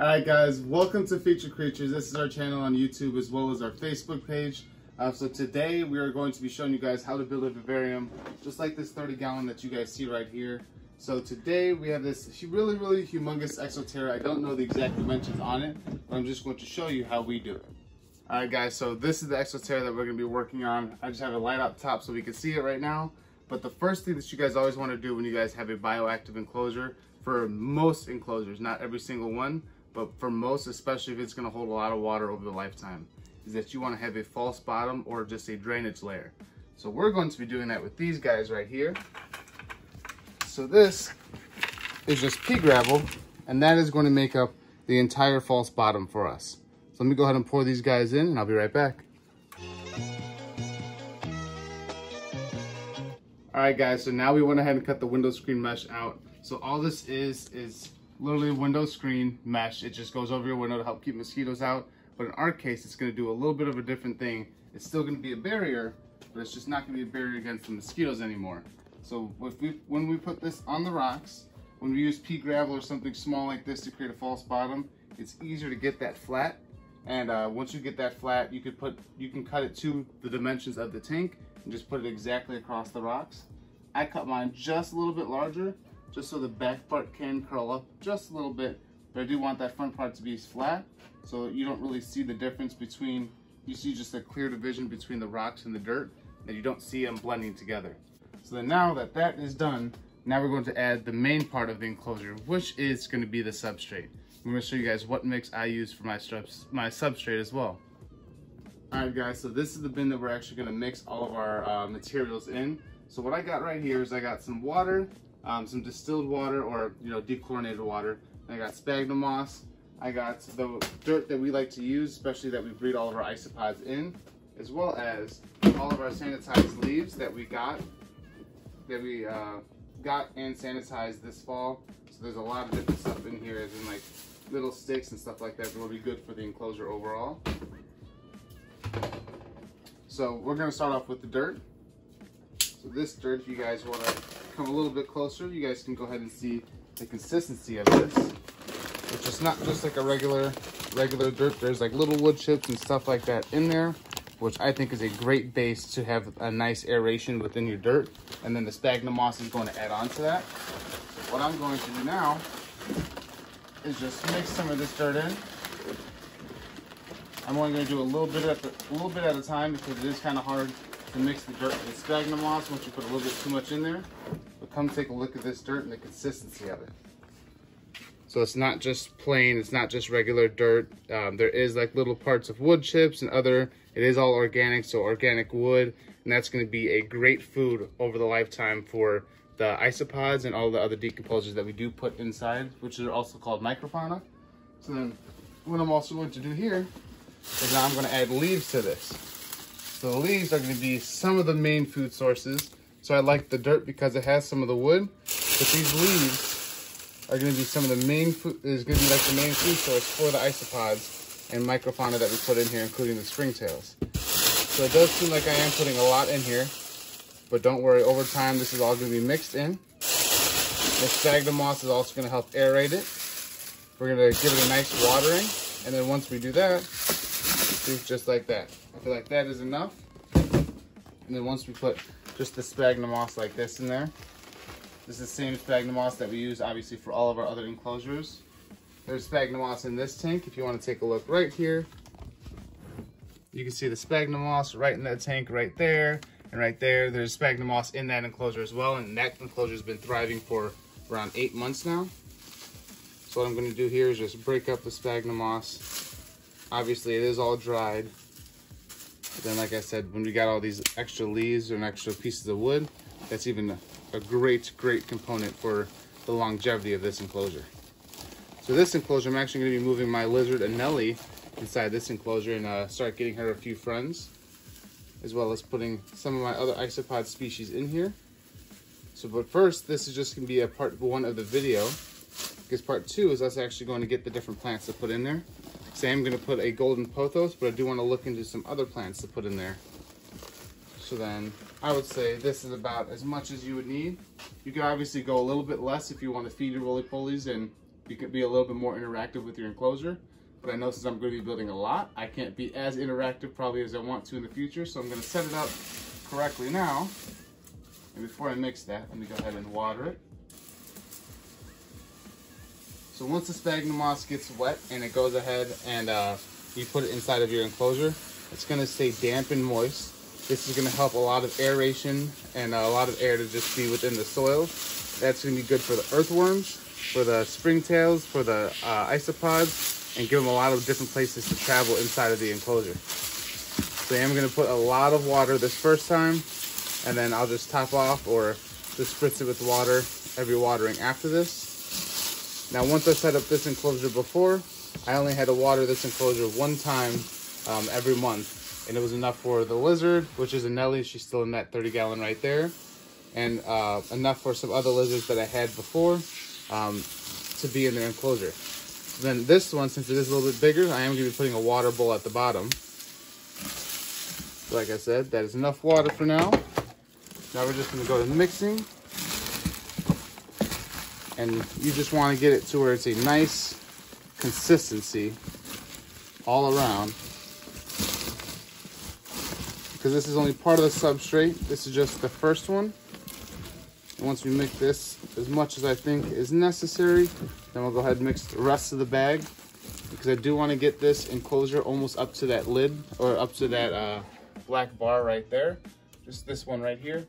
Alright guys, welcome to Featured Creatures. This is our channel on YouTube as well as our Facebook page. Uh, so today we are going to be showing you guys how to build a vivarium, just like this 30 gallon that you guys see right here. So today we have this really, really humongous Exo Terra. I don't know the exact dimensions on it, but I'm just going to show you how we do it. Alright guys, so this is the Exo Terra that we're going to be working on. I just have a light up top so we can see it right now. But the first thing that you guys always want to do when you guys have a bioactive enclosure, for most enclosures, not every single one, but for most, especially if it's going to hold a lot of water over the lifetime, is that you want to have a false bottom or just a drainage layer. So we're going to be doing that with these guys right here. So this is just pea gravel, and that is going to make up the entire false bottom for us. So let me go ahead and pour these guys in, and I'll be right back. All right, guys, so now we went ahead and cut the window screen mesh out. So all this is, is literally a window screen mesh. It just goes over your window to help keep mosquitoes out. But in our case, it's gonna do a little bit of a different thing. It's still gonna be a barrier, but it's just not gonna be a barrier against the mosquitoes anymore. So we, when we put this on the rocks, when we use pea gravel or something small like this to create a false bottom, it's easier to get that flat. And uh, once you get that flat, you could put, you can cut it to the dimensions of the tank and just put it exactly across the rocks. I cut mine just a little bit larger, just so the back part can curl up just a little bit, but I do want that front part to be flat, so you don't really see the difference between, you see just a clear division between the rocks and the dirt, and you don't see them blending together. So then now that that is done, now we're going to add the main part of the enclosure, which is going to be the substrate. I'm going to show you guys what mix I use for my, my substrate as well. Alright guys, so this is the bin that we're actually going to mix all of our uh, materials in. So what I got right here is I got some water, um, some distilled water or you know dechlorinated water. I got sphagnum moss. I got the dirt that we like to use, especially that we breed all of our isopods in, as well as all of our sanitized leaves that we got, that we uh, got and sanitized this fall. So there's a lot of different stuff in here, as in like little sticks and stuff like that that will be good for the enclosure overall. So we're gonna start off with the dirt. So this dirt, if you guys wanna come a little bit closer, you guys can go ahead and see the consistency of this. Which is not just like a regular, regular dirt. There's like little wood chips and stuff like that in there, which I think is a great base to have a nice aeration within your dirt. And then the sphagnum moss is going to add on to that. What I'm going to do now is just mix some of this dirt in. I'm only going to do a little bit at the, a little bit at a time because it is kind of hard to mix the dirt with the sphagnum moss once you put a little bit too much in there. Come take a look at this dirt and the consistency of it. So it's not just plain, it's not just regular dirt. Um, there is like little parts of wood chips and other, it is all organic, so organic wood. And that's gonna be a great food over the lifetime for the isopods and all the other decomposers that we do put inside, which are also called microfauna. So then what I'm also going to do here is now I'm gonna add leaves to this. So the leaves are going to be some of the main food sources. So I like the dirt because it has some of the wood. But these leaves are going to be some of the main food, is going to be like the main food source for the isopods and microfauna that we put in here, including the springtails. So it does seem like I am putting a lot in here. But don't worry, over time this is all going to be mixed in. The sphagnum moss is also going to help aerate it. We're going to give it a nice watering. And then once we do that, just like that. I feel like that is enough. And then once we put just the sphagnum moss like this in there, this is the same sphagnum moss that we use obviously for all of our other enclosures. There's sphagnum moss in this tank. If you want to take a look right here, you can see the sphagnum moss right in that tank right there. And right there, there's sphagnum moss in that enclosure as well. And that enclosure has been thriving for around eight months now. So what I'm going to do here is just break up the sphagnum moss Obviously, it is all dried. Then, like I said, when we got all these extra leaves and extra pieces of wood, that's even a, a great, great component for the longevity of this enclosure. So this enclosure, I'm actually going to be moving my lizard Nelly inside this enclosure and uh, start getting her a few friends, as well as putting some of my other isopod species in here. So, but first, this is just going to be a part one of the video, because part two is us actually going to get the different plants to put in there. Say I'm going to put a golden pothos, but I do want to look into some other plants to put in there. So then I would say this is about as much as you would need. You can obviously go a little bit less if you want to feed your roly-polies and you could be a little bit more interactive with your enclosure. But I know since I'm going to be building a lot, I can't be as interactive probably as I want to in the future. So I'm going to set it up correctly now. And before I mix that, let me go ahead and water it. So once the sphagnum moss gets wet and it goes ahead and uh, you put it inside of your enclosure, it's gonna stay damp and moist. This is gonna help a lot of aeration and a lot of air to just be within the soil. That's gonna be good for the earthworms, for the springtails, for the uh, isopods, and give them a lot of different places to travel inside of the enclosure. So I am gonna put a lot of water this first time, and then I'll just top off or just spritz it with water every watering after this. Now, once I set up this enclosure before, I only had to water this enclosure one time um, every month. And it was enough for the lizard, which is a Nelly. She's still in that 30 gallon right there. And uh, enough for some other lizards that I had before um, to be in their enclosure. Then this one, since it is a little bit bigger, I am going to be putting a water bowl at the bottom. Like I said, that is enough water for now. Now we're just going to go to mixing and you just want to get it to where it's a nice consistency all around. Because this is only part of the substrate. This is just the first one. And once we mix this as much as I think is necessary then we'll go ahead and mix the rest of the bag. Because I do want to get this enclosure almost up to that lid or up to that uh, black bar right there. Just this one right here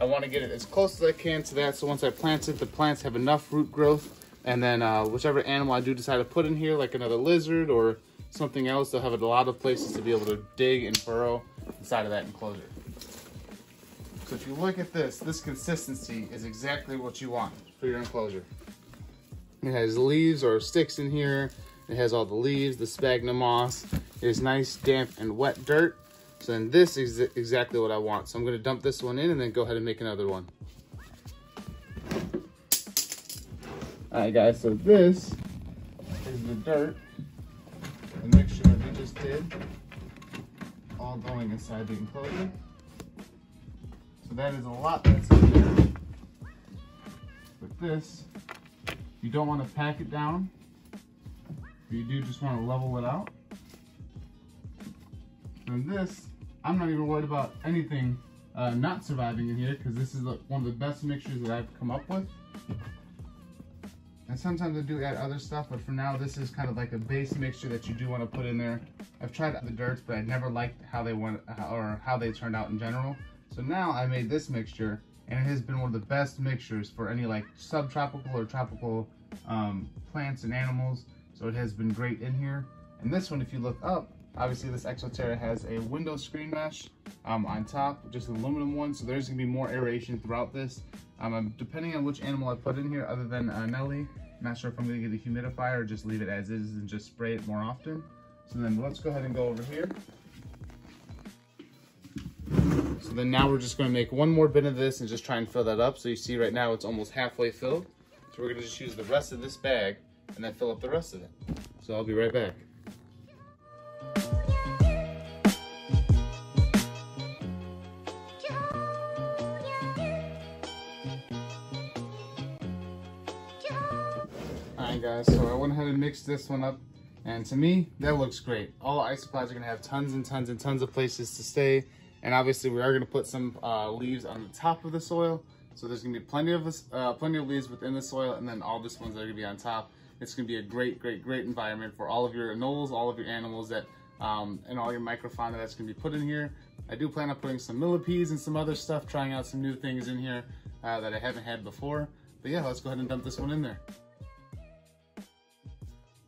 I want to get it as close as I can to that. So once I plant it, the plants have enough root growth. And then uh, whichever animal I do decide to put in here, like another lizard or something else, they'll have a lot of places to be able to dig and burrow inside of that enclosure. So if you look at this, this consistency is exactly what you want for your enclosure. It has leaves or sticks in here. It has all the leaves, the sphagnum moss. It is nice, damp, and wet dirt. So then this is exactly what I want. So I'm gonna dump this one in and then go ahead and make another one. All right guys, so this is the dirt, the mixture that we just did, all going inside the enclosure. So that is a lot that's in there. With this, you don't want to pack it down. You do just want to level it out. And this, I'm not even worried about anything uh, not surviving in here because this is one of the best mixtures that I've come up with. And sometimes I do add other stuff, but for now this is kind of like a base mixture that you do want to put in there. I've tried the dirts, but I never liked how they went or how they turned out in general. So now I made this mixture, and it has been one of the best mixtures for any like subtropical or tropical um, plants and animals. So it has been great in here. And this one, if you look up, Obviously this Exo Terra has a window screen mesh um, on top, just an aluminum one, so there's gonna be more aeration throughout this. Um, depending on which animal I put in here, other than uh, Nelly, I'm not sure if I'm gonna get a humidifier or just leave it as is and just spray it more often. So then let's go ahead and go over here. So then now we're just gonna make one more bit of this and just try and fill that up. So you see right now it's almost halfway filled. So we're gonna just use the rest of this bag and then fill up the rest of it. So I'll be right back. Alright guys, so I went ahead and mixed this one up and to me, that looks great. All isopods are gonna have tons and tons and tons of places to stay. And obviously we are gonna put some uh, leaves on the top of the soil. So there's gonna be plenty of uh, plenty of leaves within the soil and then all this ones that are gonna be on top. It's gonna be a great, great, great environment for all of your anoles, all of your animals that, um, and all your microfauna that's gonna be put in here. I do plan on putting some millipedes and some other stuff, trying out some new things in here uh, that I haven't had before. But yeah, let's go ahead and dump this one in there.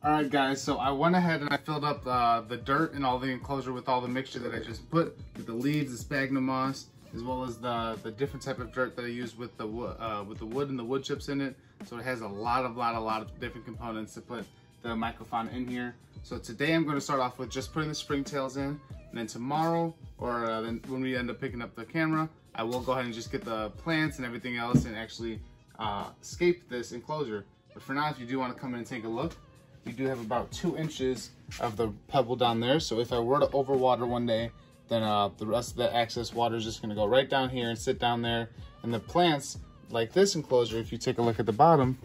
Alright guys, so I went ahead and I filled up uh, the dirt and all the enclosure with all the mixture that I just put, with the leaves, the sphagnum moss, as well as the, the different type of dirt that I used with the, uh, with the wood and the wood chips in it. So it has a lot of, lot, a lot of different components to put the microfauna in here. So today I'm going to start off with just putting the springtails in, and then tomorrow, or uh, then when we end up picking up the camera, I will go ahead and just get the plants and everything else and actually uh, escape this enclosure. But for now, if you do want to come in and take a look, you do have about two inches of the pebble down there. So if I were to overwater one day, then uh, the rest of the excess water is just gonna go right down here and sit down there. And the plants, like this enclosure, if you take a look at the bottom,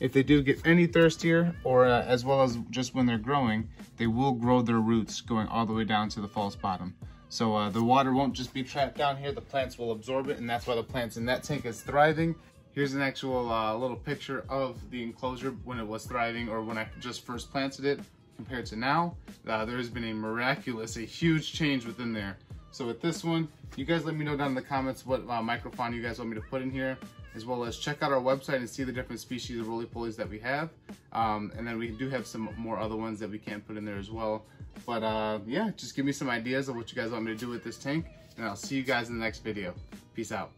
if they do get any thirstier or uh, as well as just when they're growing, they will grow their roots going all the way down to the false bottom. So uh, the water won't just be trapped down here, the plants will absorb it and that's why the plants in that tank is thriving. Here's an actual uh, little picture of the enclosure when it was thriving or when I just first planted it compared to now. Uh, there has been a miraculous, a huge change within there. So with this one, you guys let me know down in the comments what uh, you guys want me to put in here as well as check out our website and see the different species of roly-polies that we have. Um, and then we do have some more other ones that we can put in there as well. But uh, yeah, just give me some ideas of what you guys want me to do with this tank, and I'll see you guys in the next video. Peace out.